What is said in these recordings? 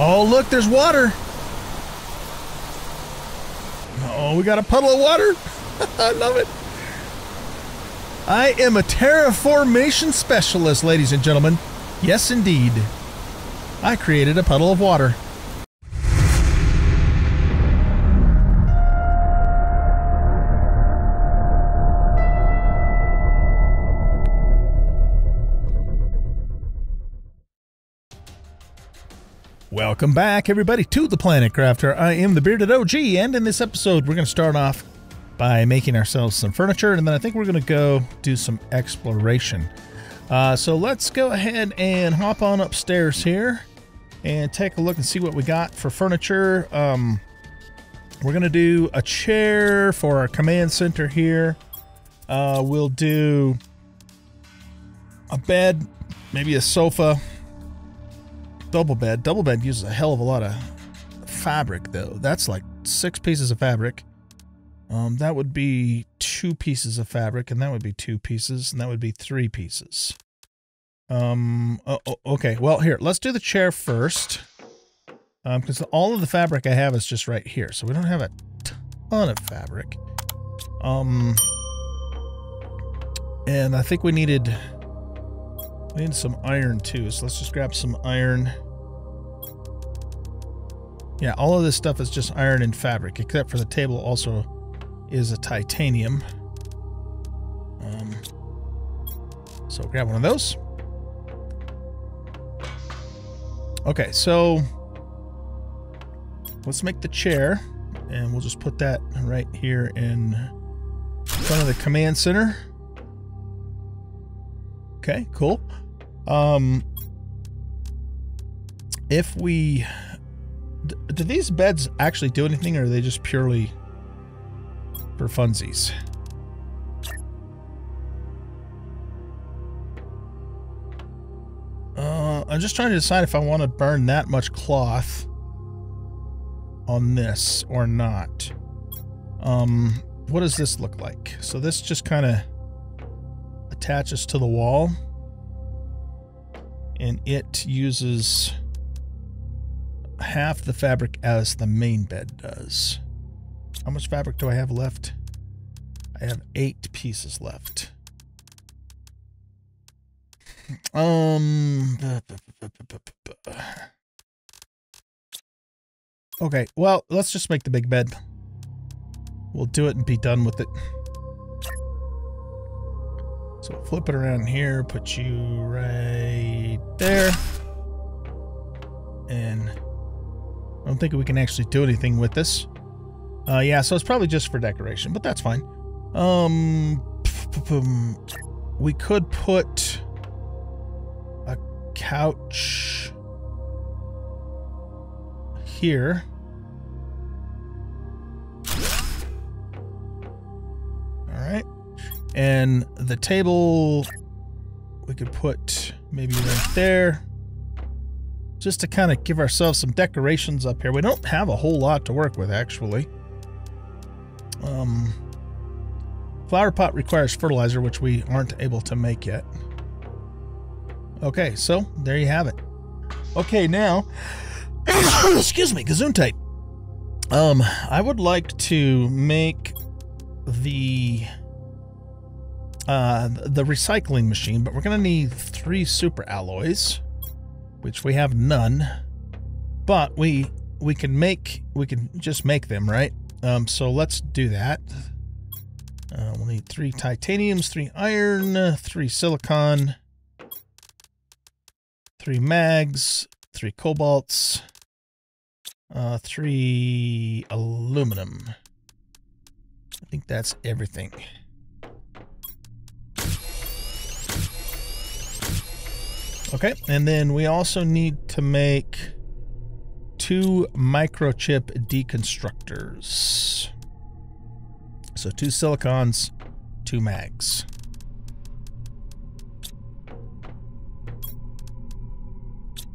Oh, look, there's water. Oh, we got a puddle of water. I love it. I am a terraformation specialist, ladies and gentlemen. Yes, indeed. I created a puddle of water. Welcome back, everybody, to the Planet Crafter. I am the Bearded OG, and in this episode, we're going to start off by making ourselves some furniture, and then I think we're going to go do some exploration. Uh, so let's go ahead and hop on upstairs here and take a look and see what we got for furniture. Um, we're going to do a chair for our command center here. Uh, we'll do a bed, maybe a sofa double bed. Double bed uses a hell of a lot of fabric, though. That's like six pieces of fabric. Um, that would be two pieces of fabric, and that would be two pieces, and that would be three pieces. Um, oh, okay, well, here, let's do the chair first. Um, because all of the fabric I have is just right here, so we don't have a ton of fabric. Um, and I think we needed need some iron too, so let's just grab some iron. Yeah, all of this stuff is just iron and fabric, except for the table also is a titanium. Um, so grab one of those. Okay, so let's make the chair, and we'll just put that right here in front of the command center. Okay, cool. Um, if we do these beds actually do anything, or are they just purely for funsies? Uh, I'm just trying to decide if I want to burn that much cloth on this or not. Um, what does this look like? So this just kind of attaches to the wall and it uses half the fabric as the main bed does. How much fabric do I have left? I have eight pieces left. Um. Okay, well, let's just make the big bed. We'll do it and be done with it. So flip it around here, put you right there. And I don't think we can actually do anything with this. Uh, yeah, so it's probably just for decoration, but that's fine. Um, we could put a couch here. And the table, we could put maybe right there. Just to kind of give ourselves some decorations up here. We don't have a whole lot to work with, actually. Um, flower pot requires fertilizer, which we aren't able to make yet. Okay, so there you have it. Okay, now, excuse me, Gesundheit. Um, I would like to make the uh, the recycling machine, but we're going to need three super alloys, which we have none. But we we can make we can just make them, right? Um, so let's do that. Uh, we'll need three titaniums, three iron, three silicon, three mags, three cobalts, uh, three aluminum. I think that's everything. Okay, and then we also need to make two microchip deconstructors. So two silicons, two mags.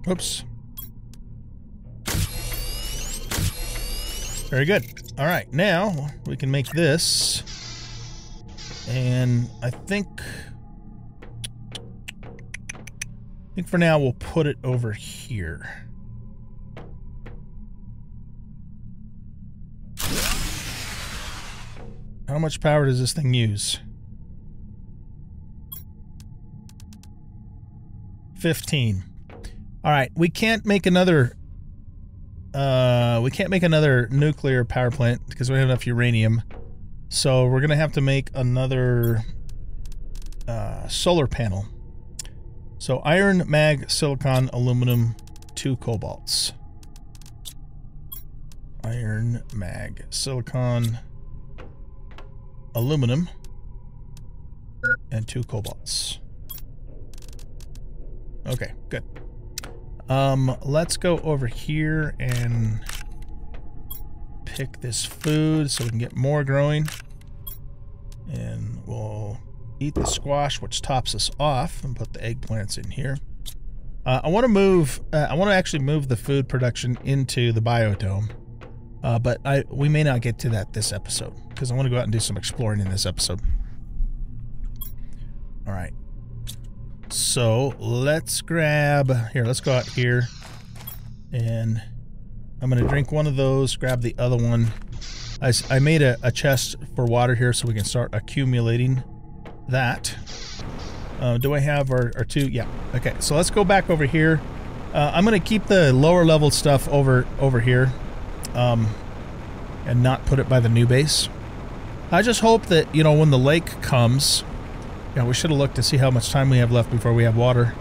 Oops. Very good. All right, now we can make this. And I think I think for now we'll put it over here. How much power does this thing use? 15. All right, we can't make another uh we can't make another nuclear power plant because we don't have enough uranium. So we're going to have to make another uh solar panel. So iron, mag, silicon, aluminum, two cobalts. Iron, mag, silicon, aluminum, and two cobalts. Okay, good. Um, let's go over here and pick this food so we can get more growing. And we'll eat the squash, which tops us off, and put the eggplants in here. Uh, I want to move, uh, I want to actually move the food production into the biodome. Uh, but I we may not get to that this episode because I want to go out and do some exploring in this episode. All right. So let's grab here. Let's go out here, and I'm gonna drink one of those. Grab the other one. I, I made a, a chest for water here so we can start accumulating that. Uh, do I have our, our two? Yeah. Okay. So let's go back over here. Uh, I'm gonna keep the lower level stuff over over here um, and not put it by the new base. I just hope that, you know, when the lake comes, yeah, we should have looked to see how much time we have left before we have water.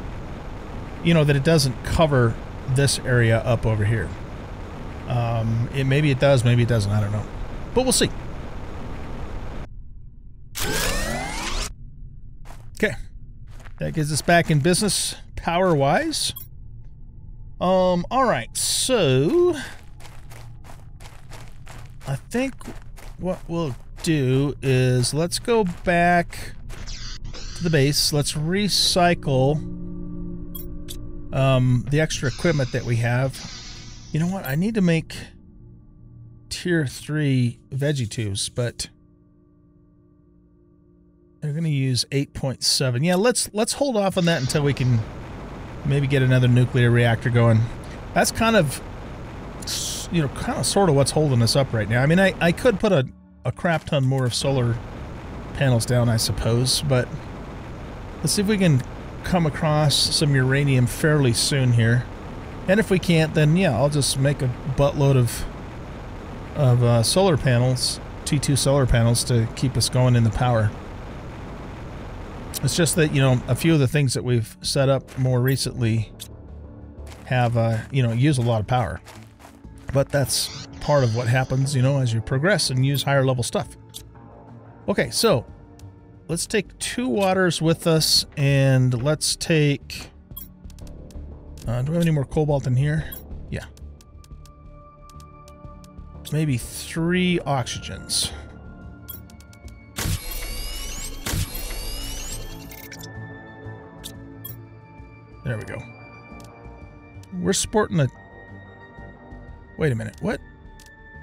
You know, that it doesn't cover this area up over here. Um, it Maybe it does, maybe it doesn't, I don't know. But we'll see. Okay. That gets us back in business power-wise. Um, all right, so... I think what we'll do is let's go back to the base. Let's recycle um, the extra equipment that we have. You know what? I need to make tier 3 veggie tubes, but they're going to use 8.7. Yeah, let's let's hold off on that until we can maybe get another nuclear reactor going. That's kind of you know, kind of sort of what's holding us up right now. I mean, I, I could put a, a crap ton more of solar panels down, I suppose, but let's see if we can come across some uranium fairly soon here. And if we can't, then yeah, I'll just make a buttload of of uh, solar panels, T2 solar panels to keep us going in the power. It's just that, you know, a few of the things that we've set up more recently have, uh, you know, use a lot of power. But that's part of what happens, you know, as you progress and use higher level stuff. Okay, so let's take two waters with us and let's take... Uh, do we have any more cobalt in here? Yeah. Maybe three oxygens. There we go. We're sporting a Wait a minute, what?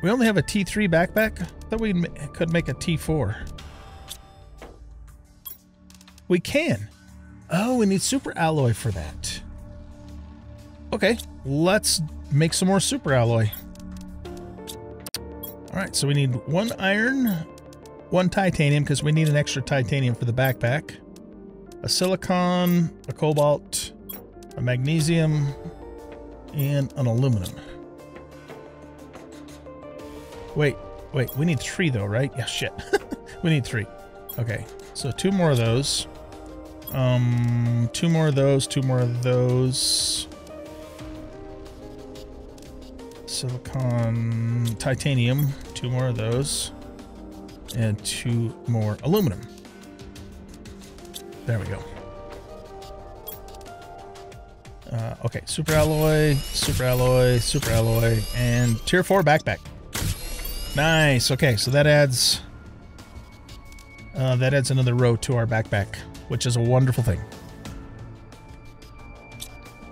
We only have a T3 backpack? I thought we could make a T4. We can. Oh, we need super alloy for that. Okay, let's make some more super alloy. All right, so we need one iron, one titanium, because we need an extra titanium for the backpack, a silicon, a cobalt, a magnesium, and an aluminum. Wait, wait, we need three though, right? Yeah, shit. we need three. Okay, so two more of those. Um, two more of those, two more of those. Silicon, titanium, two more of those. And two more aluminum. There we go. Uh, okay, super alloy, super alloy, super alloy, and tier 4 backpack. Nice. Okay, so that adds uh, that adds another row to our backpack, which is a wonderful thing.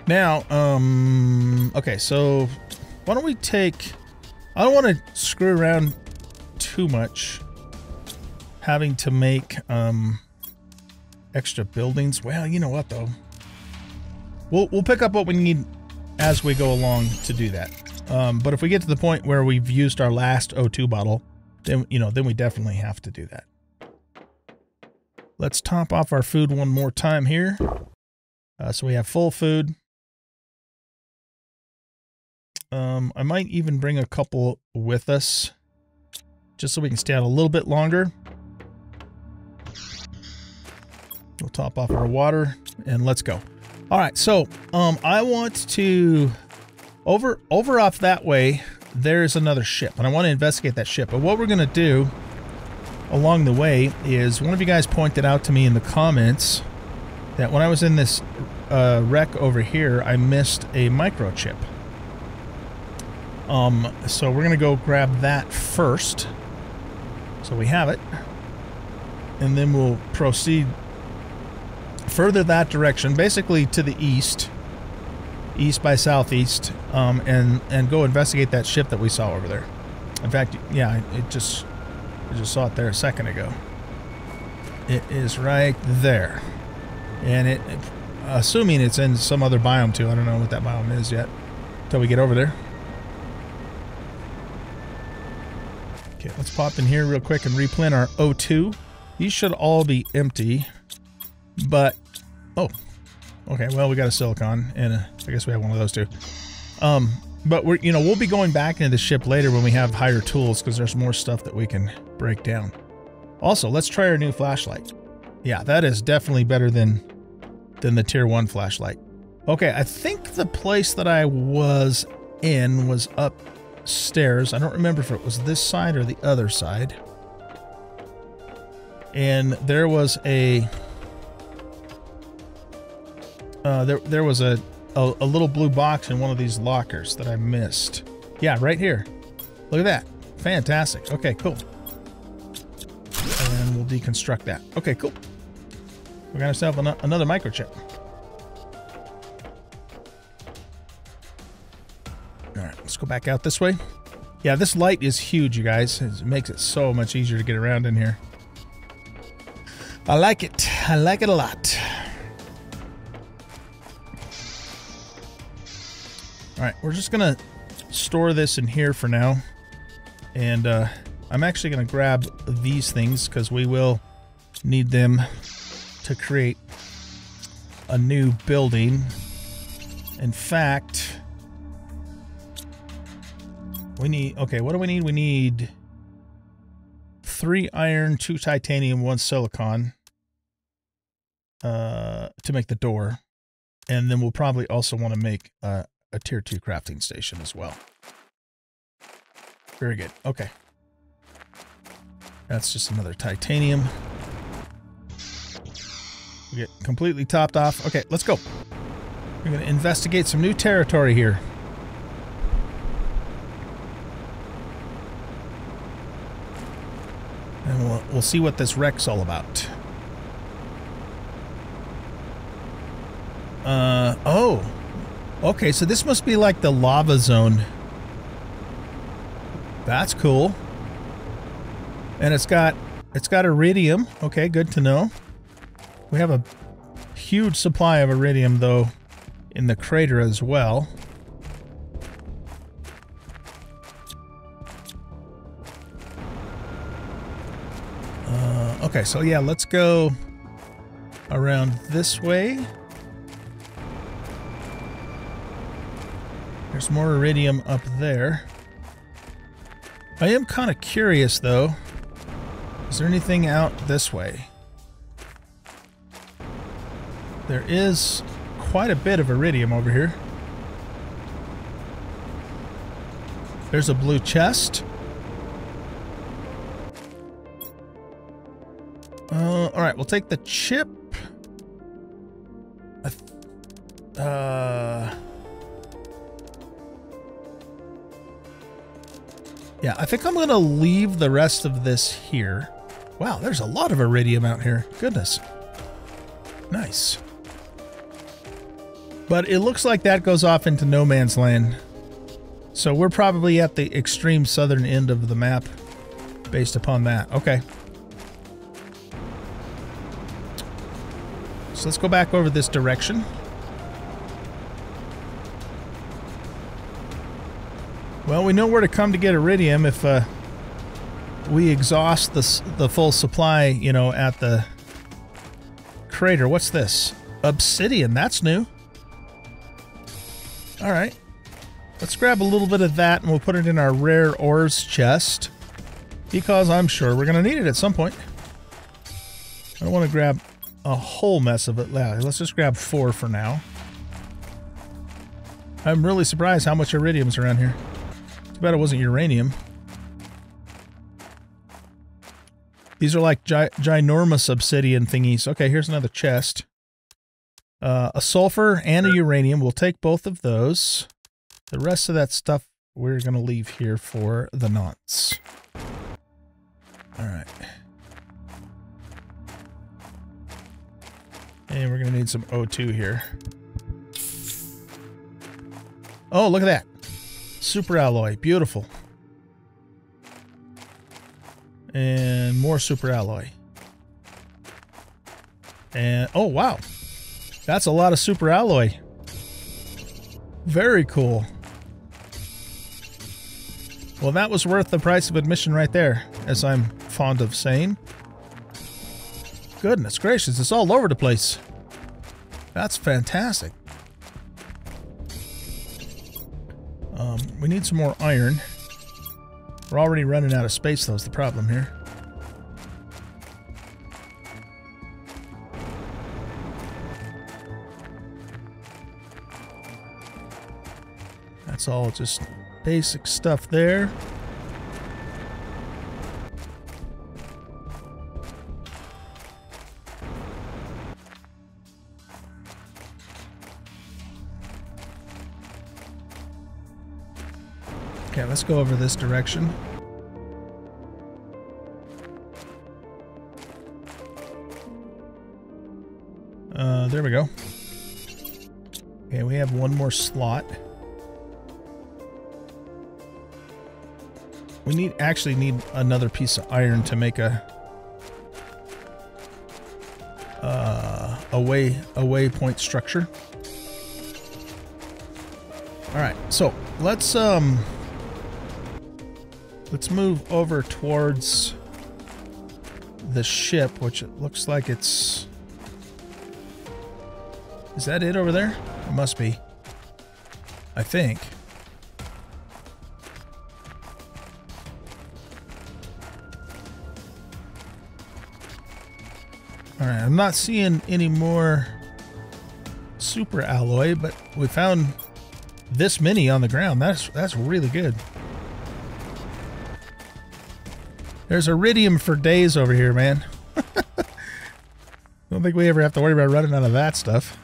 Now, um, okay, so why don't we take? I don't want to screw around too much, having to make um extra buildings. Well, you know what though, we'll we'll pick up what we need as we go along to do that. Um, but if we get to the point where we've used our last O2 bottle, then you know then we definitely have to do that. Let's top off our food one more time here. Uh, so we have full food. Um, I might even bring a couple with us just so we can stay out a little bit longer. We'll top off our water and let's go. All right, so um, I want to over over off that way. There's another ship, and I want to investigate that ship. But what we're gonna do along the way is one of you guys pointed out to me in the comments that when I was in this uh, wreck over here, I missed a microchip. Um, so we're gonna go grab that first. So we have it, and then we'll proceed further that direction, basically to the east, east by southeast, um, and and go investigate that ship that we saw over there. In fact, yeah, it just I just saw it there a second ago. It is right there, and it, it assuming it's in some other biome too. I don't know what that biome is yet until we get over there. Okay, let's pop in here real quick and replenish our O2. These should all be empty, but oh, okay. Well, we got a silicon, and a, I guess we have one of those too. Um, but we're you know we'll be going back into the ship later when we have higher tools because there's more stuff that we can break down. Also, let's try our new flashlight. Yeah, that is definitely better than than the tier one flashlight. Okay, I think the place that I was in was upstairs. I don't remember if it was this side or the other side. And there was a uh, there there was a, a a little blue box in one of these lockers that I missed. Yeah, right here. Look at that. Fantastic. Okay, cool. And we'll deconstruct that. Okay, cool. We got ourselves an another microchip. All right, let's go back out this way. Yeah, this light is huge, you guys. It makes it so much easier to get around in here. I like it. I like it a lot. All right, we're just to store this in here for now. And uh, I'm actually to grab these things because we will need them to create a new building. In fact, we need, okay, what do we need? We need three iron, two titanium, one silicon uh, to make the door. And then we'll probably also want to make uh, a tier two crafting station as well. Very good. Okay. That's just another titanium. We get completely topped off. Okay, let's go. We're going to investigate some new territory here. And we'll, we'll see what this wreck's all about. Uh, oh. Okay, so this must be like the lava zone. That's cool. And it's got it's got iridium. Okay, good to know. We have a huge supply of iridium, though, in the crater as well. Uh, okay, so yeah, let's go around this way. There's more iridium up there. I am kind of curious, though. Is there anything out this way? There is quite a bit of iridium over here. There's a blue chest. Uh, all right, we'll take the chip. Uh, yeah, I think I'm going to leave the rest of this here. Wow, there's a lot of iridium out here. Goodness. Nice. But it looks like that goes off into no man's land. So we're probably at the extreme southern end of the map based upon that. Okay. So let's go back over this direction. Well, we know where to come to get iridium if uh, we exhaust the the full supply, you know, at the crater. What's this? Obsidian. That's new. All right. Let's grab a little bit of that and we'll put it in our rare ores chest because I'm sure we're going to need it at some point. I don't want to grab a whole mess of it. Let's just grab four for now. I'm really surprised how much iridium's around here. Too bad it wasn't uranium. These are like gi ginormous obsidian thingies. Okay, here's another chest. Uh, a sulfur and a uranium. We'll take both of those. The rest of that stuff we're going to leave here for the nonce. All right. And we're going to need some O2 here. Oh, look at that. Super alloy. Beautiful. And more super alloy. And, oh, wow. That's a lot of super alloy. Very cool. Well, that was worth the price of admission right there, as I'm fond of saying. Goodness gracious, it's all over the place. That's fantastic. Um, we need some more iron. We're already running out of space, though, is the problem here. That's all just basic stuff there. Let's go over this direction. Uh, there we go. Okay, we have one more slot. We need actually need another piece of iron to make a uh, a way a waypoint structure. All right, so let's um let's move over towards the ship, which it looks like it's. Is that it over there? It must be. I think. Alright, I'm not seeing any more super alloy, but we found this many on the ground. That's that's really good. There's iridium for days over here, man. Don't think we ever have to worry about running out of that stuff.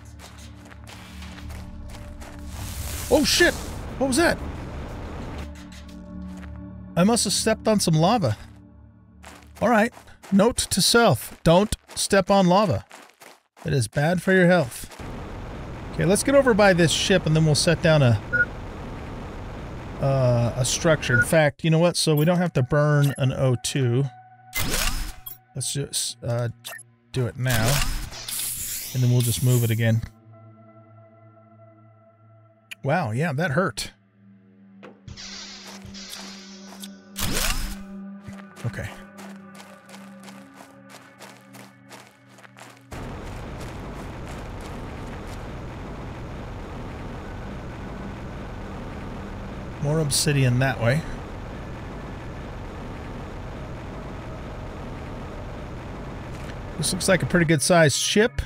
Oh shit! What was that? I must have stepped on some lava. Alright. Note to self. Don't step on lava. It is bad for your health. Okay, let's get over by this ship and then we'll set down a uh, a structure. In fact, you know what? So we don't have to burn an O2. Let's just uh, do it now. And then we'll just move it again. Wow, yeah, that hurt. Okay. More obsidian that way. This looks like a pretty good sized ship.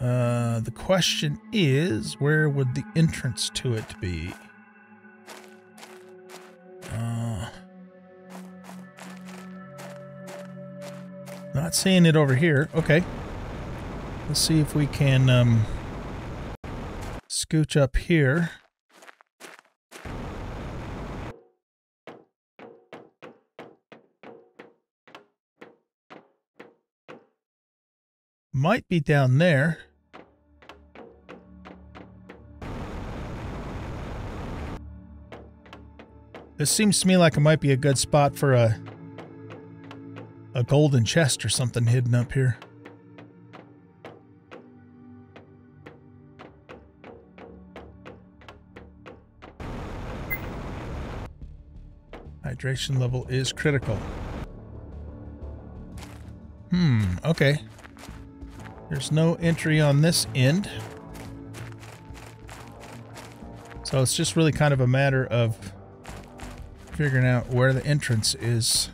Uh, the question is, where would the entrance to it be? Not seeing it over here. Okay. Let's see if we can um, scooch up here. Might be down there. This seems to me like it might be a good spot for a a golden chest or something hidden up here. Hydration level is critical. Hmm, okay. There's no entry on this end. So it's just really kind of a matter of figuring out where the entrance is.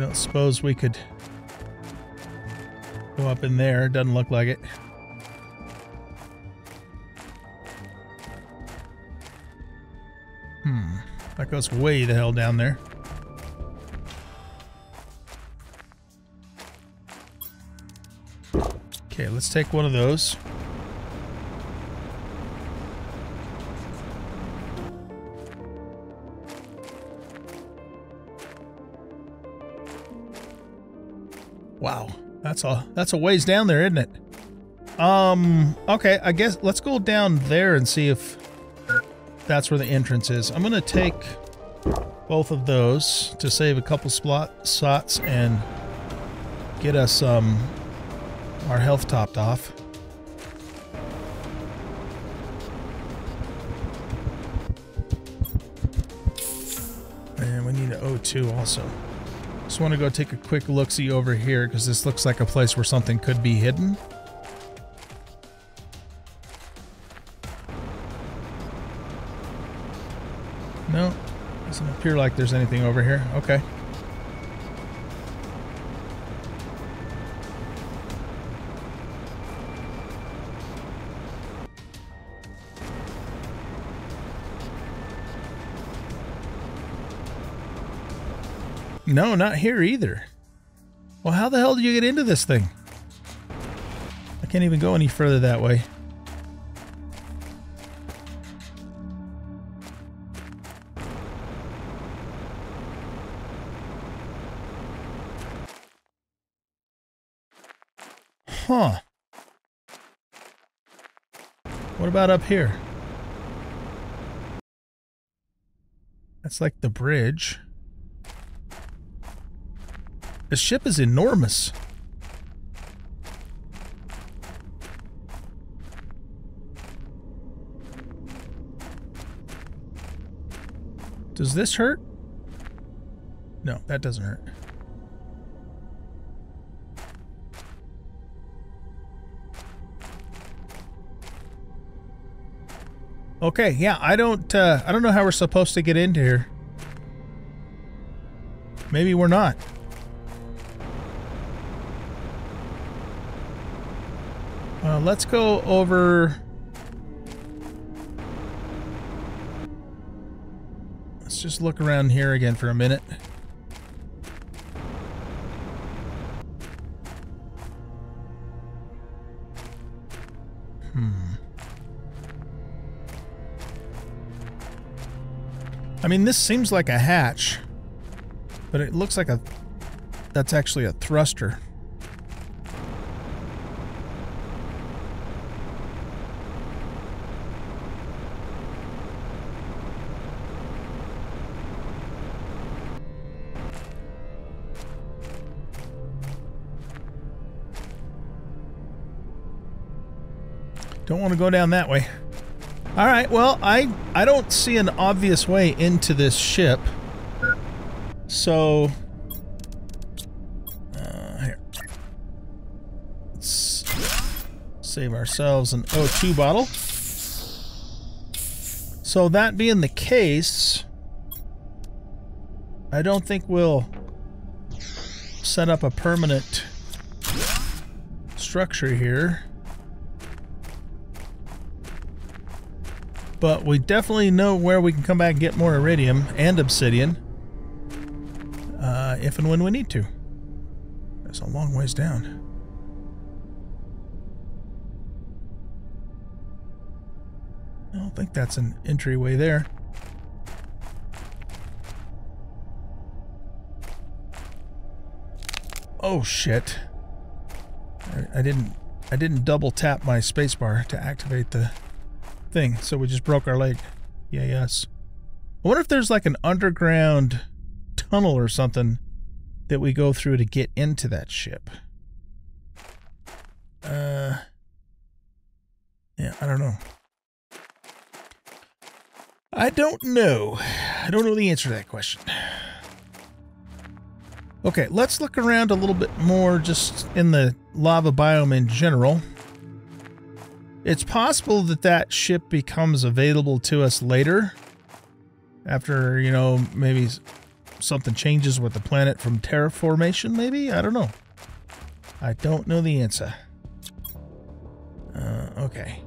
Don't suppose we could go up in there. Doesn't look like it. Hmm. That goes way the hell down there. Okay, let's take one of those. Wow, that's a that's a ways down there, isn't it? Um, okay, I guess let's go down there and see if that's where the entrance is. I'm gonna take both of those to save a couple slot slots and get us um our health topped off. And we need an O2 also. Just want to go take a quick look-see over here because this looks like a place where something could be hidden. No, doesn't appear like there's anything over here. Okay. No, not here either. Well, how the hell do you get into this thing? I can't even go any further that way. Huh. What about up here? That's like the bridge. The ship is enormous. Does this hurt? No, that doesn't hurt. Okay, yeah, I don't uh, I don't know how we're supposed to get into here. Maybe we're not. Let's go over... Let's just look around here again for a minute. Hmm. I mean, this seems like a hatch, but it looks like a... That's actually a thruster. Want to go down that way. All right, well, I I don't see an obvious way into this ship. So uh, here. Let's save ourselves an O2 bottle. So that being the case, I don't think we'll set up a permanent structure here. But we definitely know where we can come back and get more iridium and obsidian. Uh, if and when we need to. That's a long ways down. I don't think that's an entryway there. Oh shit. I, I didn't I didn't double tap my spacebar to activate the thing, so we just broke our leg. Yeah, yes. I wonder if there's like an underground tunnel or something that we go through to get into that ship. Uh, yeah, I don't know. I don't know. I don't know the answer to that question. Okay, let's look around a little bit more just in the lava biome in general. It's possible that that ship becomes available to us later. After, you know, maybe something changes with the planet from terraformation, maybe? I don't know. I don't know the answer. Uh, okay.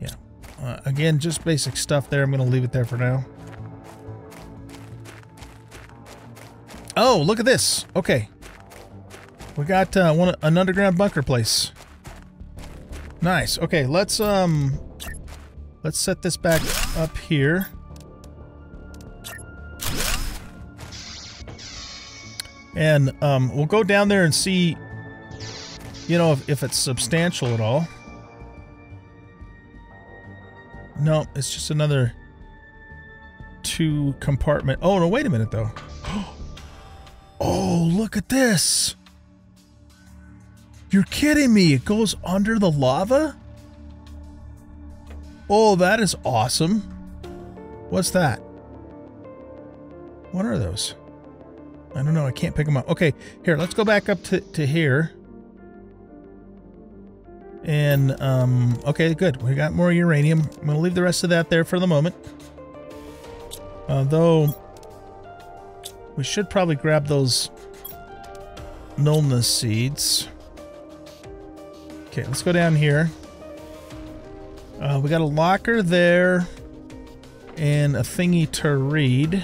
Yeah. Uh, again, just basic stuff there. I'm going to leave it there for now. Oh, look at this. Okay. We got uh, one an underground bunker place. Nice. Okay, let's um let's set this back up here. And um we'll go down there and see you know if, if it's substantial at all. No, it's just another two compartment. Oh, no, wait a minute though. Oh, look at this. You're kidding me. It goes under the lava? Oh, that is awesome. What's that? What are those? I don't know. I can't pick them up. Okay, here, let's go back up to, to here. And, um, okay, good. We got more uranium. I'm going to leave the rest of that there for the moment. Although, we should probably grab those Nullness seeds. Okay, let's go down here. Uh, we got a locker there and a thingy to read.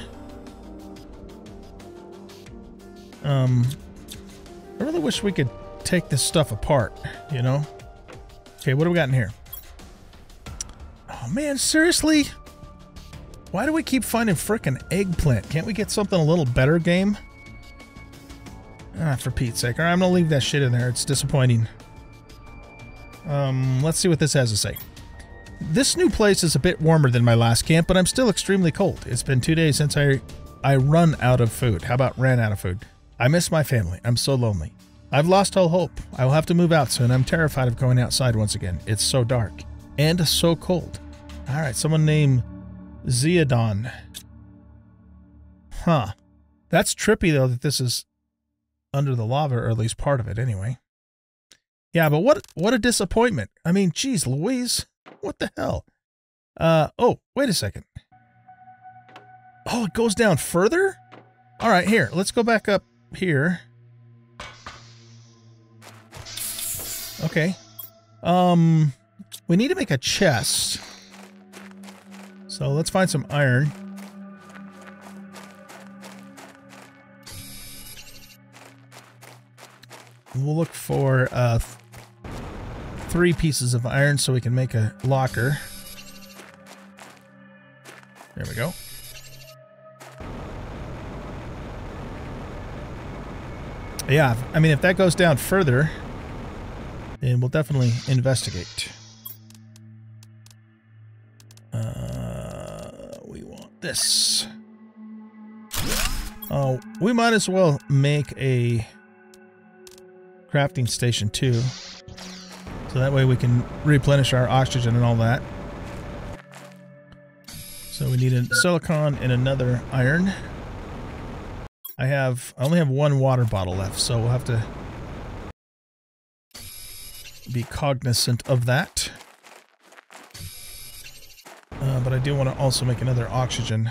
Um, I really wish we could take this stuff apart, you know? Okay, what do we got in here? Oh man, seriously? Why do we keep finding frickin' eggplant? Can't we get something a little better, game? Ah, for Pete's sake. Alright, I'm gonna leave that shit in there. It's disappointing. Um, let's see what this has to say. This new place is a bit warmer than my last camp, but I'm still extremely cold. It's been two days since I I run out of food. How about ran out of food? I miss my family. I'm so lonely. I've lost all hope. I will have to move out soon. I'm terrified of going outside once again. It's so dark and so cold. All right, someone named Zeodon. Huh. That's trippy, though, that this is under the lava, or at least part of it, anyway. Yeah, but what what a disappointment. I mean, geez, Louise. What the hell? Uh, oh, wait a second. Oh, it goes down further? All right, here. Let's go back up here. Okay. Um, we need to make a chest. So let's find some iron. We'll look for uh, three pieces of iron so we can make a locker. There we go. Yeah, I mean, if that goes down further, then we'll definitely investigate. Uh, we want this. Oh, we might as well make a crafting station too. So that way we can replenish our oxygen and all that. So we need a silicon and another iron. I have, I only have one water bottle left, so we'll have to be cognizant of that. Uh, but I do want to also make another oxygen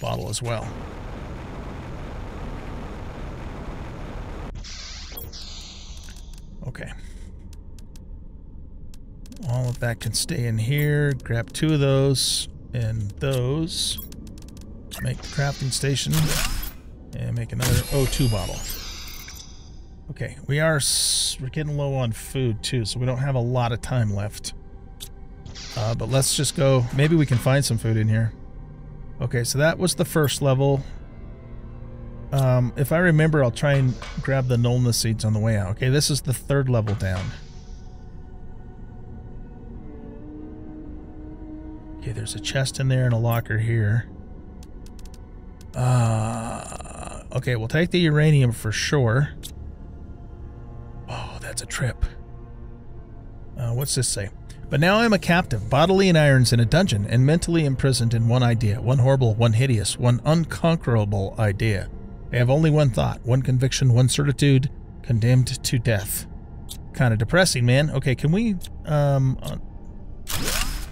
bottle as well. Okay. That can stay in here. Grab two of those and those. Make the crafting station. And make another O2 bottle. Okay, we are we're getting low on food too, so we don't have a lot of time left. Uh, but let's just go. Maybe we can find some food in here. Okay, so that was the first level. Um, if I remember, I'll try and grab the Nullness seeds on the way out. Okay, this is the third level down. There's a chest in there and a locker here. Uh, okay, we'll take the uranium for sure. Oh, that's a trip. Uh, what's this say? But now I am a captive, bodily in irons in a dungeon, and mentally imprisoned in one idea, one horrible, one hideous, one unconquerable idea. I have only one thought, one conviction, one certitude, condemned to death. Kind of depressing, man. Okay, can we, um, uh,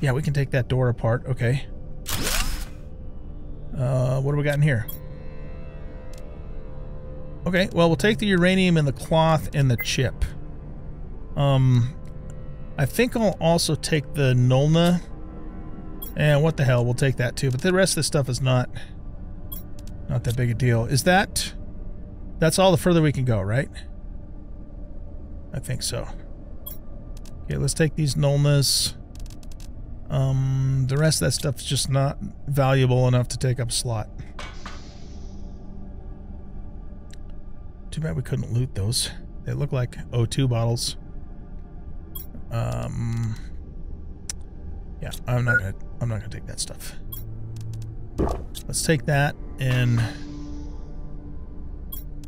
yeah, we can take that door apart. Okay. Uh, what do we got in here? Okay, well, we'll take the uranium and the cloth and the chip. Um, I think I'll also take the Nulna. And what the hell, we'll take that too. But the rest of this stuff is not, not that big a deal. Is that, that's all the further we can go, right? I think so. Okay, let's take these Nulnas. Um, the rest of that stuff is just not valuable enough to take up slot. Too bad we couldn't loot those. They look like O2 bottles. Um, yeah, I'm not gonna. I'm not gonna take that stuff. Let's take that and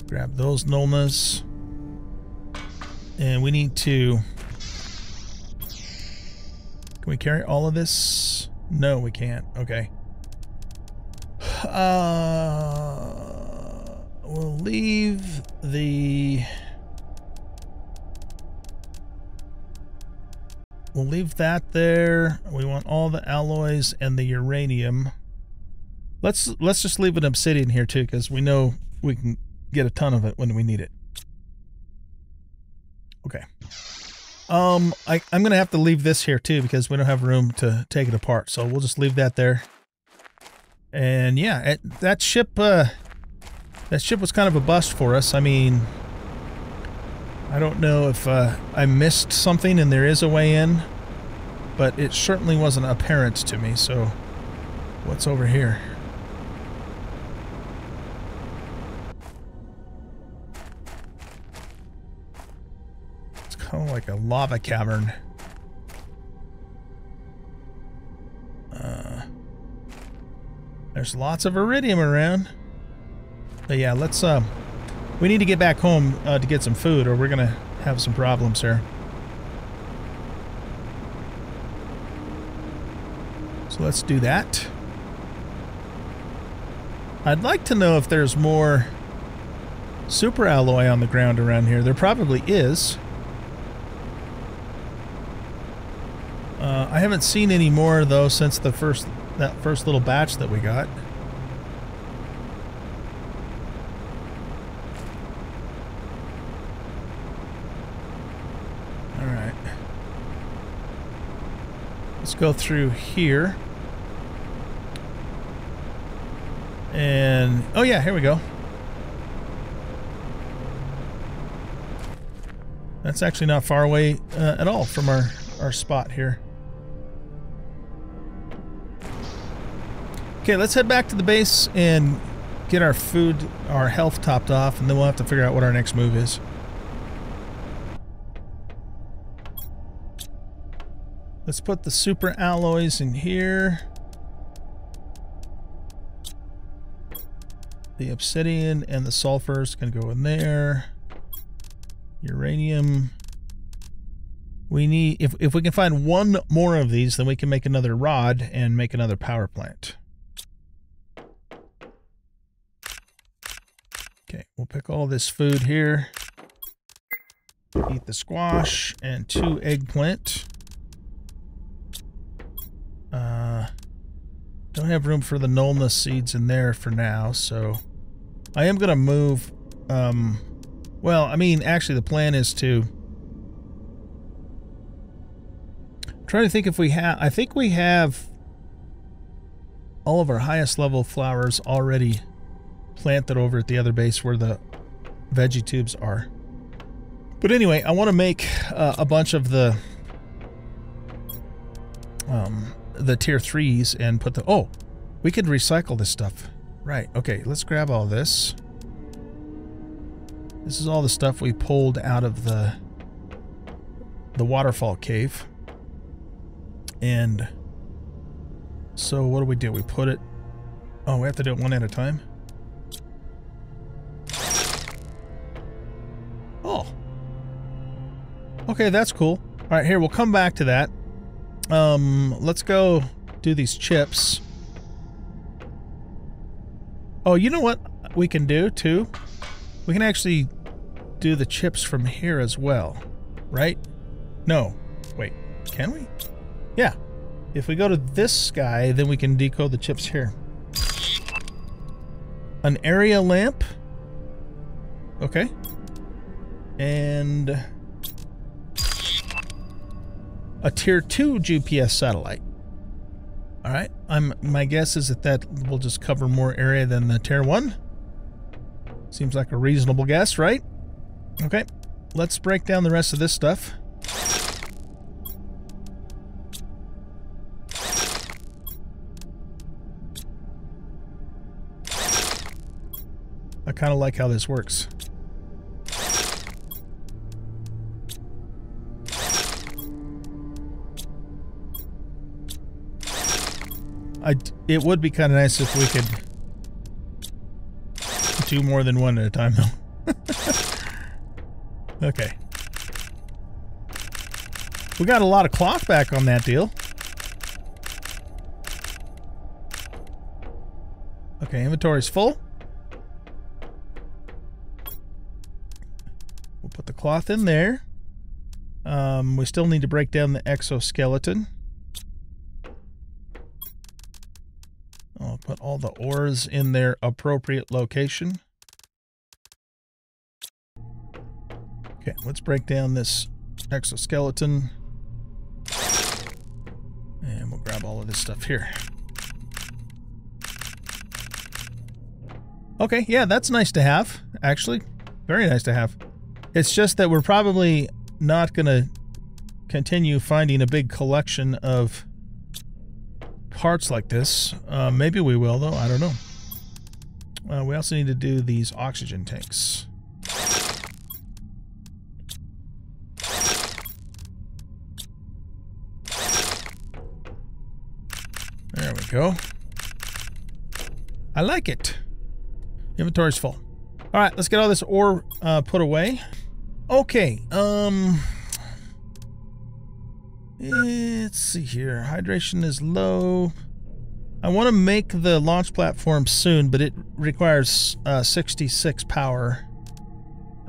grab those Nulnas. And we need to. Can we carry all of this? No, we can't. Okay. Uh, we'll leave the. We'll leave that there. We want all the alloys and the uranium. Let's let's just leave an obsidian here too, because we know we can get a ton of it when we need it. Okay. Um, I, I'm going to have to leave this here too because we don't have room to take it apart. So we'll just leave that there. And yeah, it, that ship, uh, that ship was kind of a bust for us. I mean, I don't know if uh, I missed something and there is a way in, but it certainly wasn't apparent to me. So, what's over here? Of like a lava cavern. Uh, there's lots of iridium around. But yeah, let's uh, we need to get back home uh, to get some food or we're going to have some problems here. So let's do that. I'd like to know if there's more super alloy on the ground around here. There probably is. Uh, I haven't seen any more though since the first that first little batch that we got. All right. Let's go through here. And, oh yeah, here we go. That's actually not far away uh, at all from our, our spot here. Okay, let's head back to the base and get our food, our health topped off, and then we'll have to figure out what our next move is. Let's put the super alloys in here. The obsidian and the sulfur is going to go in there. Uranium. We need, if, if we can find one more of these, then we can make another rod and make another power plant. Okay, we'll pick all this food here. Eat the squash and two eggplant. Uh, don't have room for the nullness seeds in there for now, so I am going to move. Um, well, I mean, actually, the plan is to. I'm trying to think if we have. I think we have all of our highest level flowers already planted over at the other base where the veggie tubes are. But anyway, I want to make uh, a bunch of the um, the tier threes and put the... Oh, we could recycle this stuff. Right. Okay, let's grab all this. This is all the stuff we pulled out of the the waterfall cave. And so what do we do? We put it... Oh, we have to do it one at a time? Okay, that's cool. All right, here, we'll come back to that. Um, let's go do these chips. Oh, you know what we can do, too? We can actually do the chips from here as well, right? No. Wait, can we? Yeah. If we go to this guy, then we can decode the chips here. An area lamp. Okay. And a tier 2 GPS satellite. All right. I'm my guess is that that will just cover more area than the tier 1. Seems like a reasonable guess, right? Okay. Let's break down the rest of this stuff. I kind of like how this works. I, it would be kind of nice if we could do more than one at a time, though. okay. We got a lot of cloth back on that deal. Okay, inventory's full. We'll put the cloth in there. Um, we still need to break down the exoskeleton. All the ores in their appropriate location. Okay, let's break down this exoskeleton. And we'll grab all of this stuff here. Okay, yeah, that's nice to have, actually. Very nice to have. It's just that we're probably not going to continue finding a big collection of parts like this. Uh, maybe we will, though. I don't know. Uh, we also need to do these oxygen tanks. There we go. I like it. Inventory's full. All right, let's get all this ore uh, put away. Okay, um... Let's see here. Hydration is low. I want to make the launch platform soon, but it requires uh, 66 power.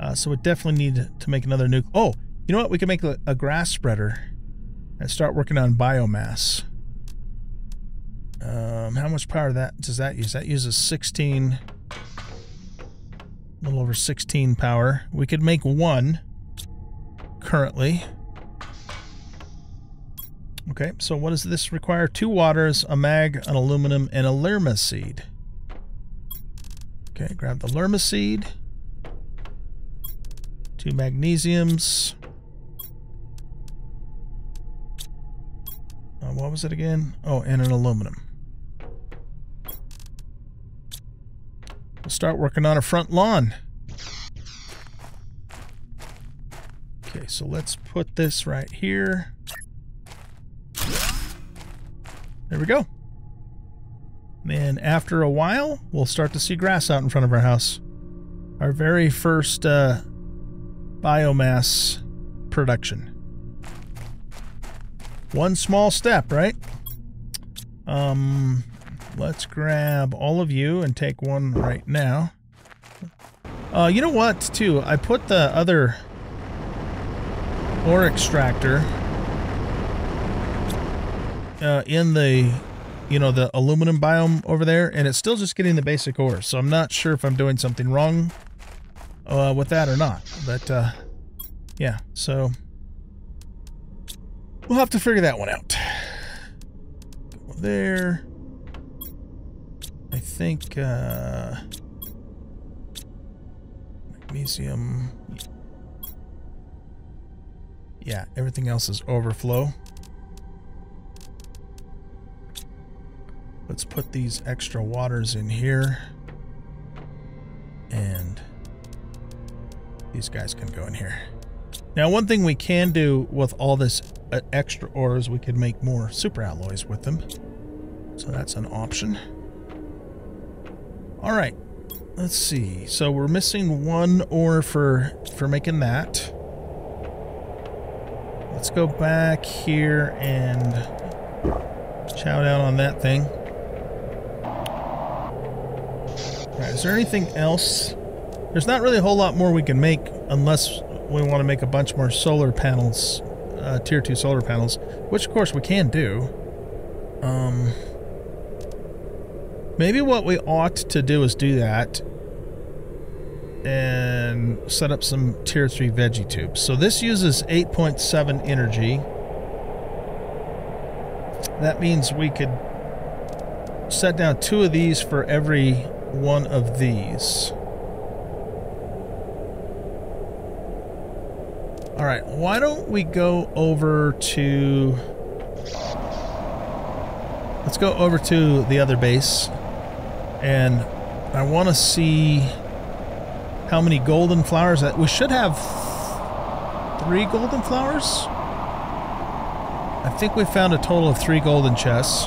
Uh, so we definitely need to make another nuke. Oh, you know what? We can make a, a grass spreader and start working on biomass. Um, how much power that does that use? That uses 16, a little over 16 power. We could make one currently. Okay, so what does this require? Two waters, a mag, an aluminum, and a Lirma seed. Okay, grab the Lirma seed. Two magnesiums. Uh, what was it again? Oh, and an aluminum. We'll start working on a front lawn. Okay, so let's put this right here. There we go. And after a while, we'll start to see grass out in front of our house. Our very first uh, biomass production. One small step, right? Um, let's grab all of you and take one right now. Uh, you know what, too? I put the other ore extractor uh, in the, you know, the aluminum biome over there, and it's still just getting the basic ore. So I'm not sure if I'm doing something wrong uh, with that or not. But, uh, yeah, so we'll have to figure that one out. There. I think, uh, magnesium. Yeah, everything else is overflow. Let's put these extra waters in here. And these guys can go in here. Now, one thing we can do with all this uh, extra ores, we could make more super alloys with them. So that's an option. All right, let's see. So we're missing one ore for, for making that. let's go back here and chow down on that thing. Alright, is there anything else? There's not really a whole lot more we can make unless we want to make a bunch more solar panels, uh, tier 2 solar panels, which of course we can do. Um, maybe what we ought to do is do that and set up some tier 3 veggie tubes. So this uses 8.7 energy. That means we could set down two of these for every one of these. All right, why don't we go over to... Let's go over to the other base. And I want to see how many golden flowers. That We should have three golden flowers. I think we found a total of three golden chests.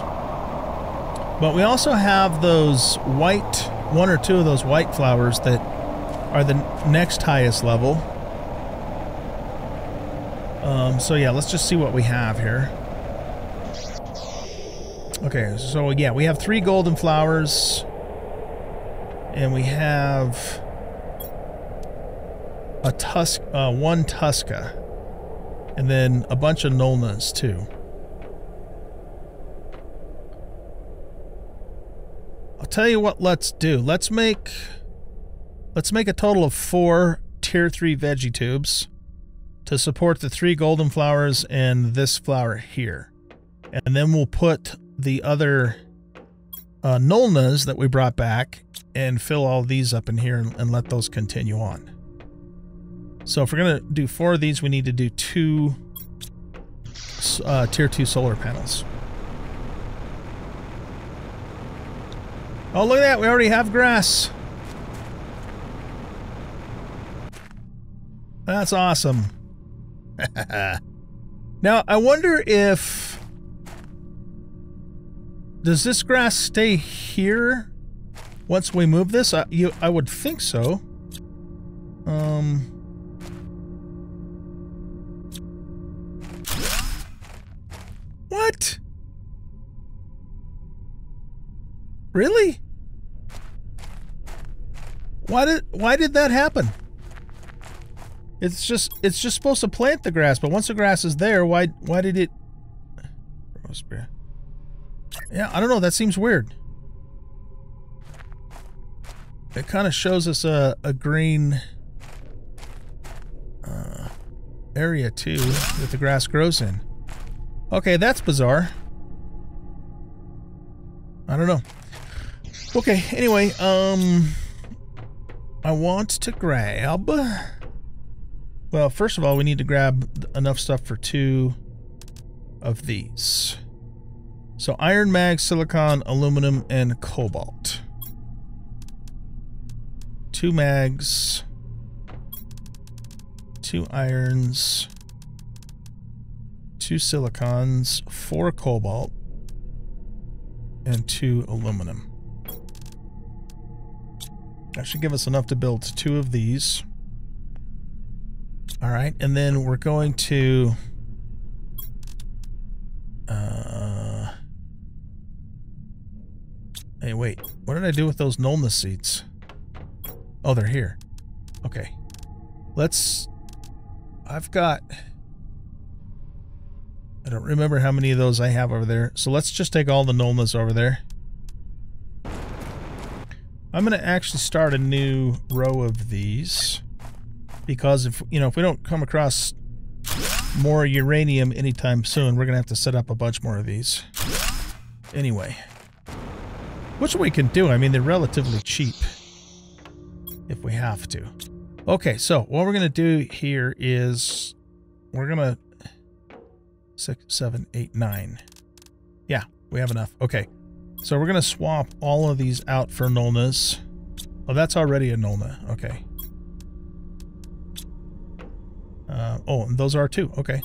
But we also have those white, one or two of those white flowers that are the next highest level. Um, so yeah, let's just see what we have here. Okay, so yeah, we have three golden flowers. And we have a tusk, uh, one Tuska. And then a bunch of Nulnas too. I'll tell you what let's do. Let's make let's make a total of four tier 3 veggie tubes to support the three golden flowers and this flower here. And then we'll put the other uh, Nulnas that we brought back and fill all these up in here and, and let those continue on. So if we're going to do four of these, we need to do two uh, tier 2 solar panels. Oh, look at that. We already have grass. That's awesome. now, I wonder if... Does this grass stay here once we move this? I, you, I would think so. Um... What? Really? Why did why did that happen? It's just it's just supposed to plant the grass, but once the grass is there, why why did it Yeah, I don't know, that seems weird. It kind of shows us a, a green uh, area too that the grass grows in. Okay, that's bizarre. I don't know. Okay, anyway, um... I want to grab... Well, first of all, we need to grab enough stuff for two of these. So iron mag, silicon, aluminum, and cobalt. Two mags. Two irons two silicons, four cobalt, and two aluminum. That should give us enough to build two of these. All right, and then we're going to... Uh, hey, wait. What did I do with those Nulna seeds? Oh, they're here. Okay. Let's... I've got... I don't remember how many of those I have over there. So let's just take all the Nulnas over there. I'm going to actually start a new row of these. Because if, you know, if we don't come across more uranium anytime soon, we're going to have to set up a bunch more of these. Anyway. Which we can do. I mean, they're relatively cheap. If we have to. Okay, so what we're going to do here is we're going to six, seven, eight, nine. Yeah, we have enough. Okay. So we're going to swap all of these out for Nulnas. Oh, that's already a Nulna. Okay. Uh, oh, those are too. Okay.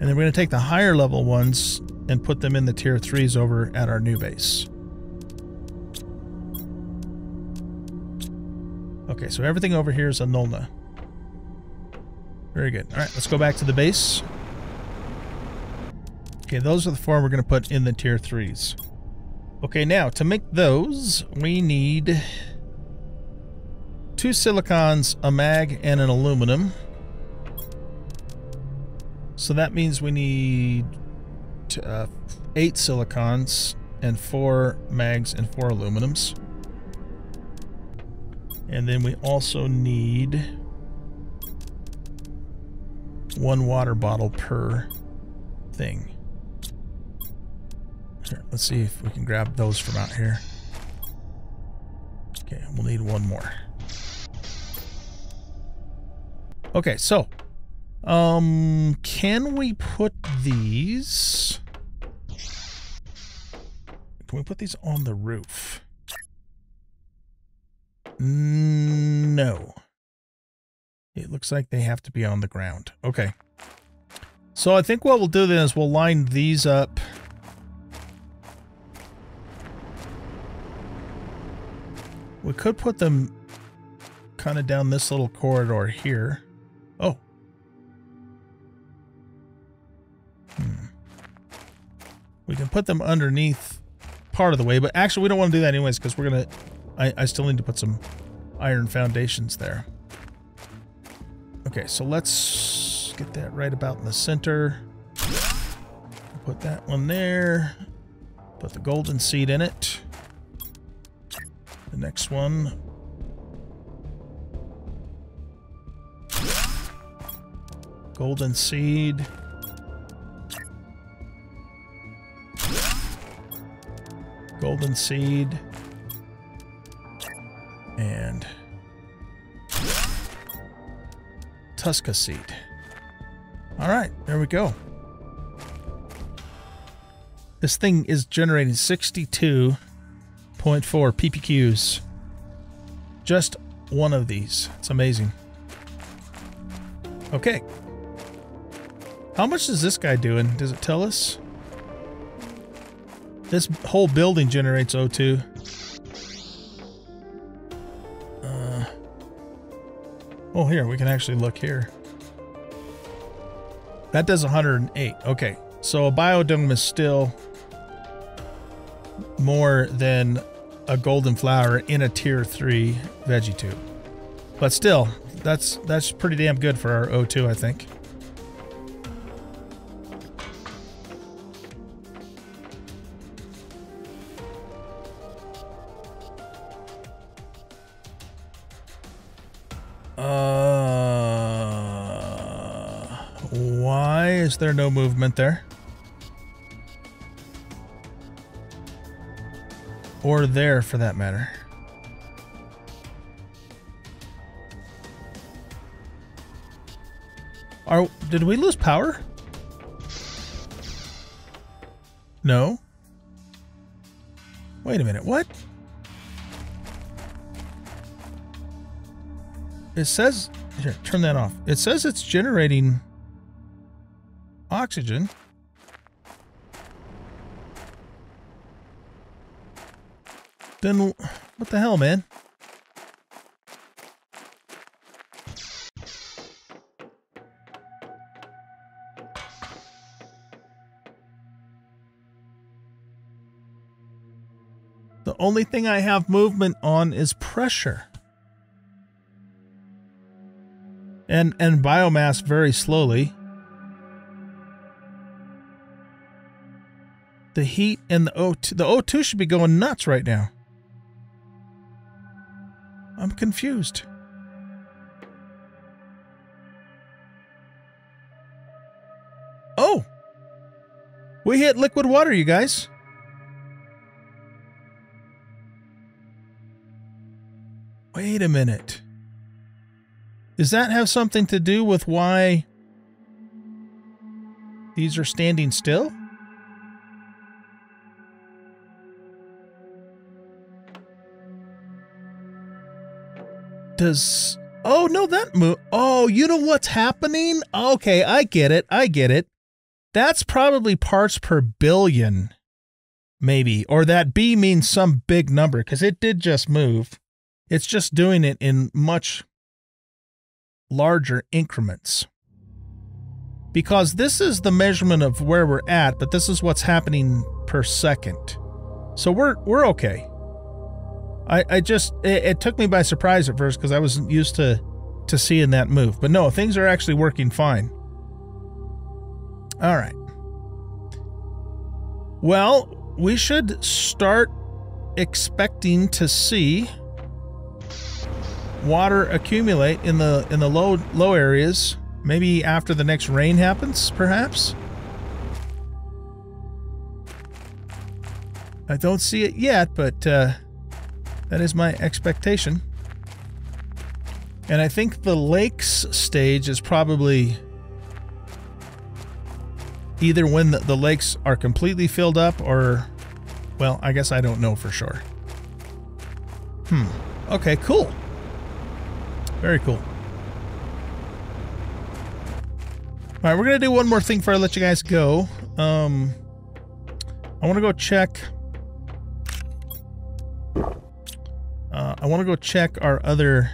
And then we're going to take the higher level ones and put them in the tier 3s over at our new base. Okay, so everything over here is a Nulna. Very good. All right, let's go back to the base. Okay, those are the four we're going to put in the tier threes. Okay, now to make those, we need two silicons, a mag, and an aluminum. So that means we need uh, eight silicons and four mags and four aluminums. And then we also need one water bottle per thing. Here, let's see if we can grab those from out here. Okay, we'll need one more. Okay, so um can we put these Can we put these on the roof? No. It looks like they have to be on the ground. Okay. So I think what we'll do then is we'll line these up. We could put them kind of down this little corridor here. Oh. Hmm. We can put them underneath part of the way, but actually we don't want to do that anyways because we're going to... I still need to put some iron foundations there. Okay, so let's get that right about in the center. Put that one there. Put the golden seed in it. The next one. Golden seed. Golden seed. And Tuska seed. All right, there we go. This thing is generating 62.4 PPQs. Just one of these. It's amazing. Okay. How much is this guy doing? Does it tell us? This whole building generates O2. Uh, oh, here, we can actually look here. That does 108. Okay, so a biodome is still more than a golden flower in a tier 3 veggie tube. But still, that's that's pretty damn good for our O2, I think. Uh, why is there no movement there? Or there, for that matter. Are, did we lose power? No. Wait a minute, what? It says, here, turn that off. It says it's generating oxygen. Then what the hell, man? The only thing I have movement on is pressure. And and biomass very slowly. The heat and the O2, the O2 should be going nuts right now. Confused. Oh! We hit liquid water, you guys. Wait a minute. Does that have something to do with why these are standing still? Does... Oh, no, that move... Oh, you know what's happening? Okay, I get it. I get it. That's probably parts per billion. Maybe. Or that B means some big number, because it did just move. It's just doing it in much larger increments. because this is the measurement of where we're at, but this is what's happening per second. So we're we're okay. I I just it, it took me by surprise at first because I wasn't used to to seeing that move. But no, things are actually working fine. All right. Well, we should start expecting to see water accumulate in the in the low low areas maybe after the next rain happens perhaps I don't see it yet but uh, that is my expectation and I think the lakes stage is probably either when the, the lakes are completely filled up or well I guess I don't know for sure hmm okay cool very cool. All right, we're going to do one more thing before I let you guys go. Um, I want to go check... Uh, I want to go check our other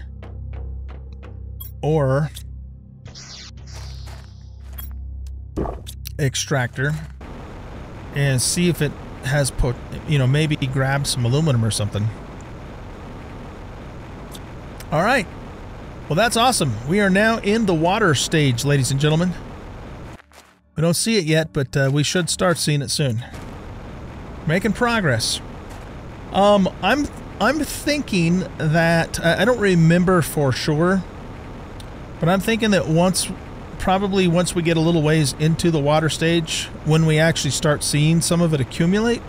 ore extractor and see if it has put, you know, maybe grab some aluminum or something. All right. Well, that's awesome. We are now in the water stage, ladies and gentlemen. We don't see it yet, but uh, we should start seeing it soon. Making progress. Um, I'm I'm thinking that I don't remember for sure, but I'm thinking that once, probably once we get a little ways into the water stage, when we actually start seeing some of it accumulate,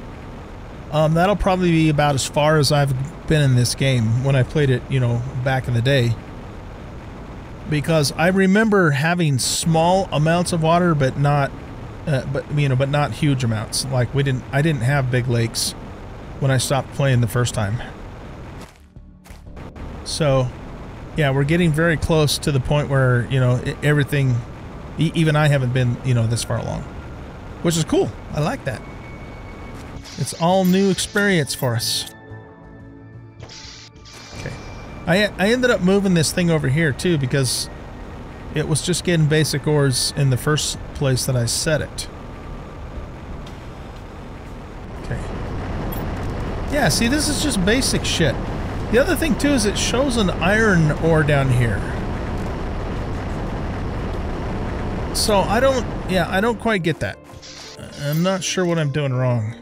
um, that'll probably be about as far as I've been in this game when I played it, you know, back in the day because I remember having small amounts of water, but not, uh, but you know, but not huge amounts. Like we didn't, I didn't have big lakes when I stopped playing the first time. So, yeah, we're getting very close to the point where you know everything. even I haven't been you know this far along, which is cool. I like that. It's all new experience for us. Okay. I, I ended up moving this thing over here too because it was just getting basic ores in the first place that I set it. Okay. Yeah, see, this is just basic shit. The other thing too is it shows an iron ore down here. So I don't, yeah, I don't quite get that. I'm not sure what I'm doing wrong.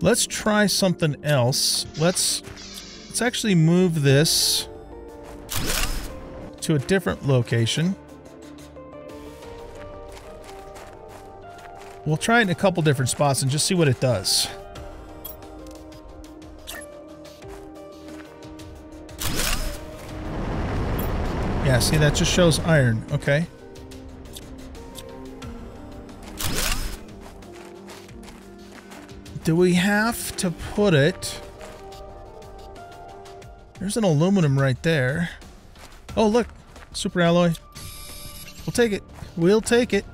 Let's try something else. Let's Let's actually move this to a different location. We'll try it in a couple different spots and just see what it does. Yeah, see, that just shows iron. Okay. Do we have to put it... There's an aluminum right there. Oh, look. Super alloy. We'll take it. We'll take it.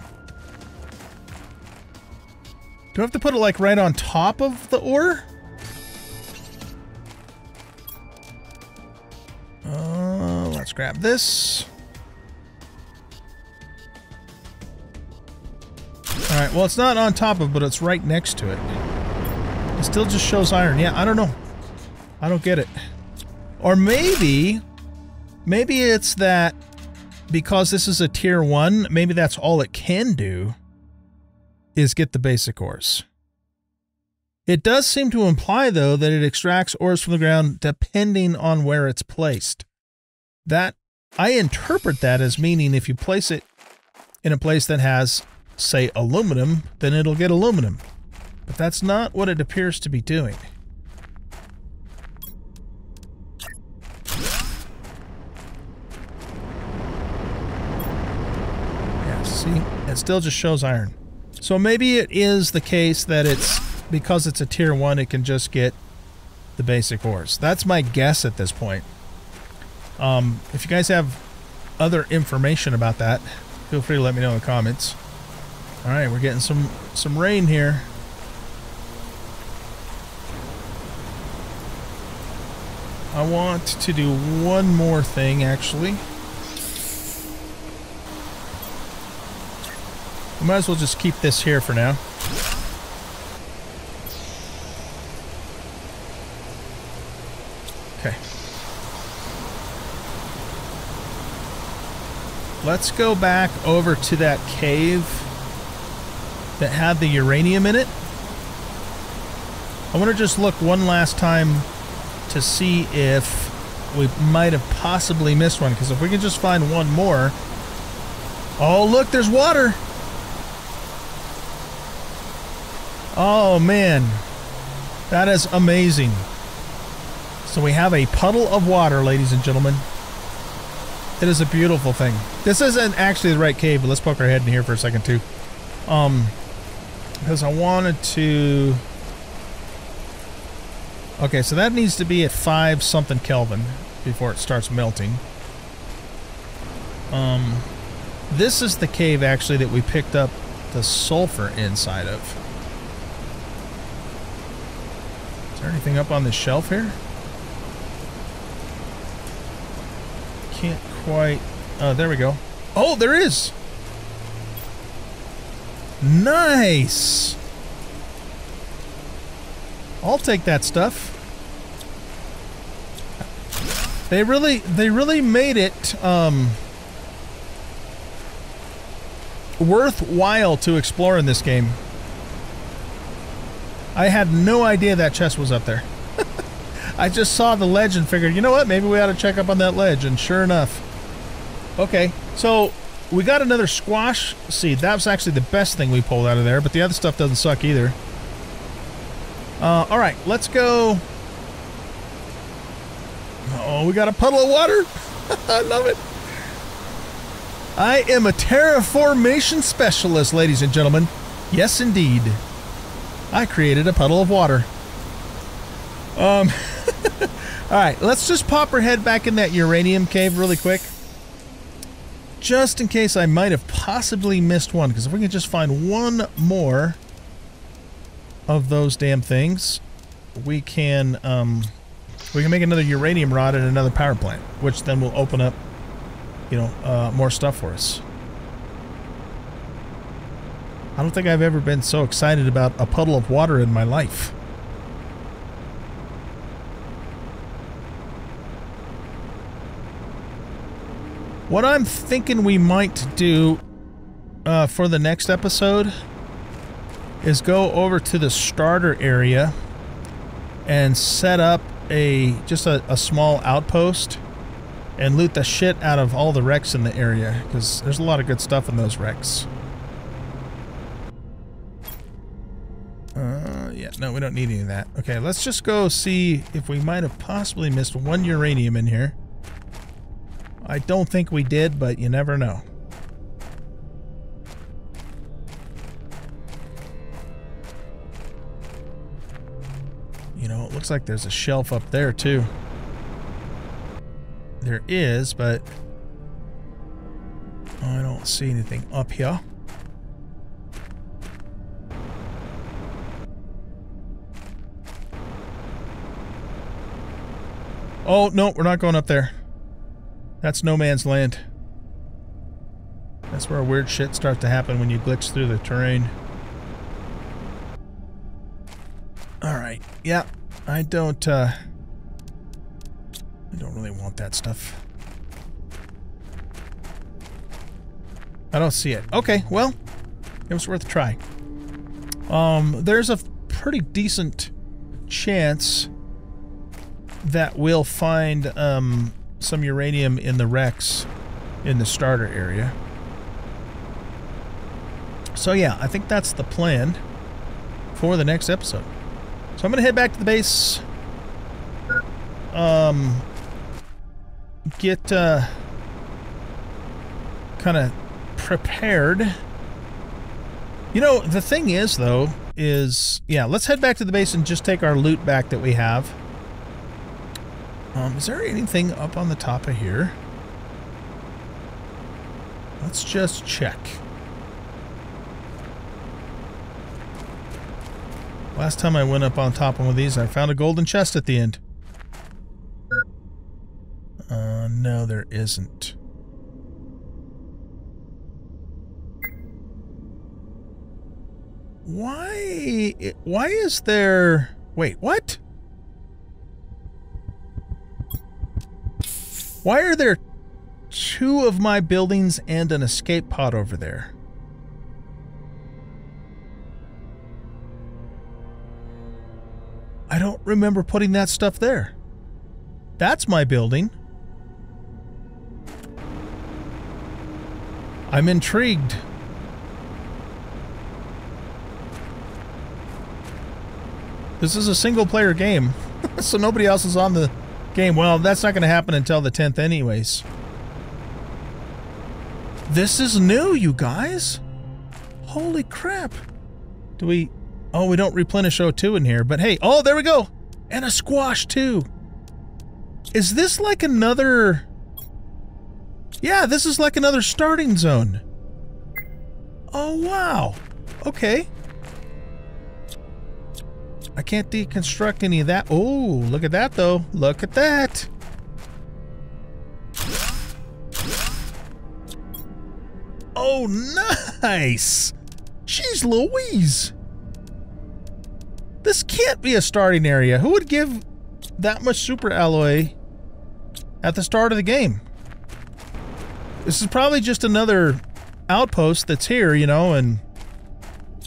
Do I have to put it like right on top of the ore? Uh, let's grab this. Alright, well it's not on top of, but it's right next to it. It still just shows iron. Yeah, I don't know. I don't get it. Or maybe, maybe it's that because this is a tier one, maybe that's all it can do is get the basic ores. It does seem to imply, though, that it extracts ores from the ground depending on where it's placed. That I interpret that as meaning if you place it in a place that has, say, aluminum, then it'll get aluminum. But that's not what it appears to be doing. Yeah, see, it still just shows iron. So maybe it is the case that it's because it's a tier one, it can just get the basic ores. That's my guess at this point. Um, if you guys have other information about that, feel free to let me know in the comments. All right, we're getting some some rain here. I want to do one more thing actually. We Might as well just keep this here for now. Let's go back over to that cave that had the uranium in it. I want to just look one last time to see if we might have possibly missed one, because if we can just find one more... Oh, look, there's water! Oh, man. That is amazing. So we have a puddle of water, ladies and gentlemen. It is a beautiful thing. This isn't actually the right cave, but let's poke our head in here for a second, too. Um, because I wanted to... Okay, so that needs to be at 5 something Kelvin before it starts melting. Um, this is the cave, actually, that we picked up the sulfur inside of. Is there anything up on the shelf here? Can't quite... Oh, there we go. Oh, there is! Nice! I'll take that stuff. They really, they really made it, um, worthwhile to explore in this game. I had no idea that chest was up there. I just saw the ledge and figured, you know what, maybe we ought to check up on that ledge, and sure enough. Okay, so we got another squash seed. That was actually the best thing we pulled out of there, but the other stuff doesn't suck either. Uh, all right, let's go. Oh, we got a puddle of water. I love it. I am a terraformation specialist, ladies and gentlemen. Yes, indeed. I created a puddle of water. Um, all right, let's just pop our head back in that uranium cave really quick just in case I might have possibly missed one, because if we can just find one more of those damn things, we can, um, we can make another uranium rod at another power plant, which then will open up, you know, uh, more stuff for us. I don't think I've ever been so excited about a puddle of water in my life. What I'm thinking we might do uh, for the next episode is go over to the starter area and set up a just a, a small outpost and loot the shit out of all the wrecks in the area because there's a lot of good stuff in those wrecks. Uh, yeah, no, we don't need any of that. Okay, let's just go see if we might have possibly missed one uranium in here. I don't think we did, but you never know. You know, it looks like there's a shelf up there, too. There is, but I don't see anything up here. Oh, no, we're not going up there. That's no man's land. That's where weird shit starts to happen when you glitch through the terrain. Alright, yeah. I don't, uh... I don't really want that stuff. I don't see it. Okay, well, it was worth a try. Um, there's a pretty decent chance that we'll find, um, some uranium in the wrecks in the starter area. So yeah, I think that's the plan for the next episode. So I'm going to head back to the base. Um, get uh, kind of prepared. You know, the thing is, though, is, yeah, let's head back to the base and just take our loot back that we have. Um, is there anything up on the top of here? Let's just check. Last time I went up on top of one of these, I found a golden chest at the end. Uh, no, there isn't. Why? Why is there... Wait, what? Why are there two of my buildings and an escape pod over there? I don't remember putting that stuff there. That's my building. I'm intrigued. This is a single player game, so nobody else is on the game. Well, that's not going to happen until the 10th anyways. This is new, you guys. Holy crap. Do we... Oh, we don't replenish O2 in here, but hey, oh, there we go. And a squash too. Is this like another... Yeah, this is like another starting zone. Oh, wow. Okay. I can't deconstruct any of that. Oh, look at that, though. Look at that. Oh, nice. Jeez Louise. This can't be a starting area. Who would give that much super alloy at the start of the game? This is probably just another outpost that's here, you know, and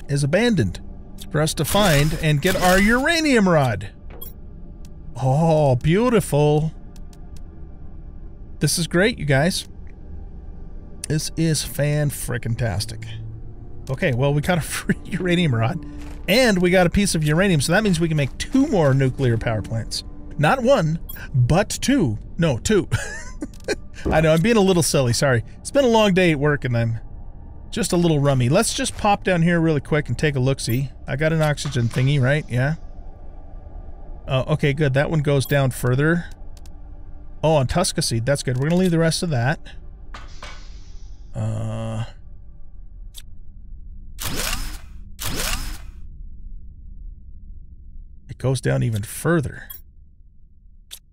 is abandoned for us to find and get our uranium rod. Oh, beautiful. This is great, you guys. This is fan-frickin-tastic. Okay, well, we got a free uranium rod, and we got a piece of uranium, so that means we can make two more nuclear power plants. Not one, but two. No, two. I know, I'm being a little silly, sorry. It's been a long day at work, and I'm just a little rummy. Let's just pop down here really quick and take a look-see. I got an oxygen thingy, right? Yeah. Oh, okay, good. That one goes down further. Oh, on Tuska seed. That's good. We're going to leave the rest of that. Uh... It goes down even further.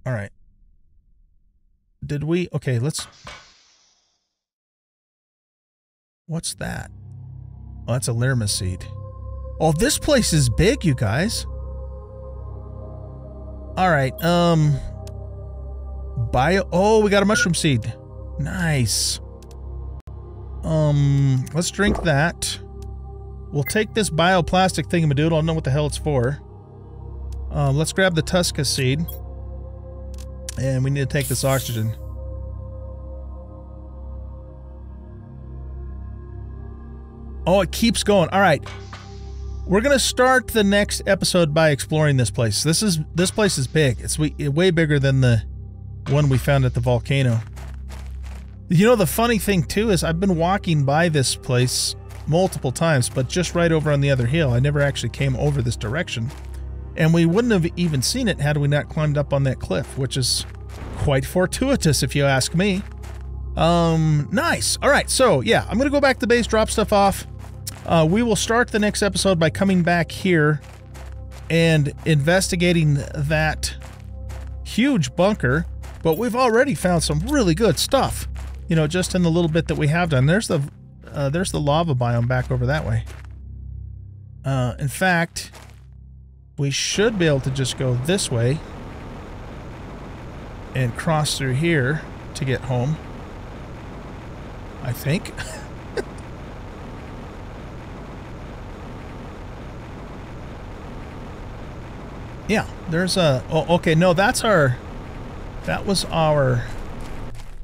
All right. Did we... Okay, let's... What's that? Oh, that's a Lirma seed. Oh, this place is big, you guys. All right, um... Bio... Oh, we got a mushroom seed. Nice. Um, let's drink that. We'll take this bioplastic thingamadoodle. I don't know what the hell it's for. Um, let's grab the Tuska seed. And we need to take this oxygen. Oh, it keeps going. All right. We're going to start the next episode by exploring this place. This is this place is big. It's way, way bigger than the one we found at the volcano. You know, the funny thing too is I've been walking by this place multiple times, but just right over on the other hill. I never actually came over this direction. And we wouldn't have even seen it had we not climbed up on that cliff, which is quite fortuitous if you ask me. Um, nice. All right, so yeah, I'm going to go back to base, drop stuff off. Uh, we will start the next episode by coming back here and investigating that huge bunker, but we've already found some really good stuff you know, just in the little bit that we have done. There's the uh, there's the lava biome back over that way. Uh, in fact, we should be able to just go this way and cross through here to get home. I think. yeah, there's a... Oh, okay, no, that's our... That was our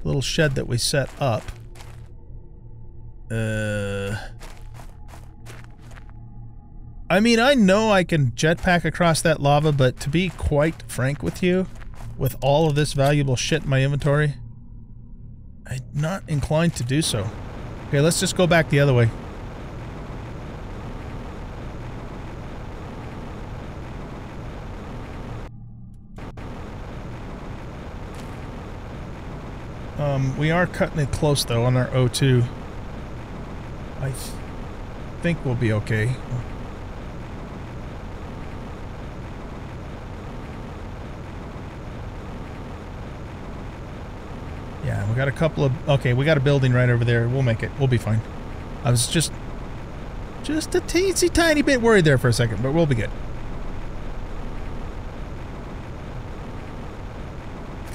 little shed that we set up. Uh... I mean, I know I can jetpack across that lava, but to be quite frank with you, with all of this valuable shit in my inventory, I'm not inclined to do so. Okay, let's just go back the other way. Um, we are cutting it close, though, on our O2. I th think we'll be okay. Yeah, we got a couple of... Okay, we got a building right over there. We'll make it. We'll be fine. I was just... Just a teensy tiny bit worried there for a second, but we'll be good.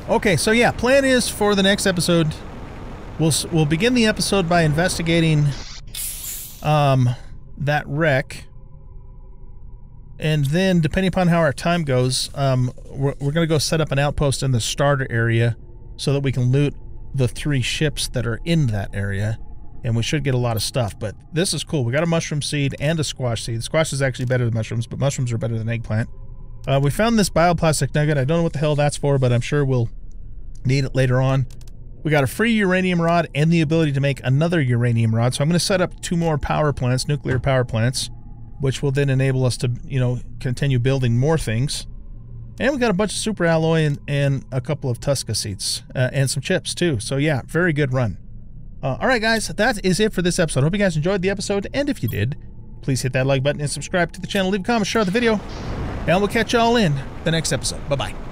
Okay, so yeah, plan is for the next episode, we'll we'll begin the episode by investigating um that wreck, and then depending upon how our time goes, um, we're we're gonna go set up an outpost in the starter area so that we can loot the three ships that are in that area, and we should get a lot of stuff. But this is cool. We got a mushroom seed and a squash seed. Squash is actually better than mushrooms, but mushrooms are better than eggplant. Uh, we found this bioplastic nugget. I don't know what the hell that's for, but I'm sure we'll need it later on. We got a free uranium rod and the ability to make another uranium rod. So I'm going to set up two more power plants, nuclear power plants, which will then enable us to, you know, continue building more things. And we got a bunch of super alloy and, and a couple of Tuska seats uh, and some chips too. So yeah, very good run. Uh, all right, guys, that is it for this episode. Hope you guys enjoyed the episode. And if you did, please hit that like button and subscribe to the channel. Leave a comment, share the video. And we'll catch y'all in the next episode. Bye-bye.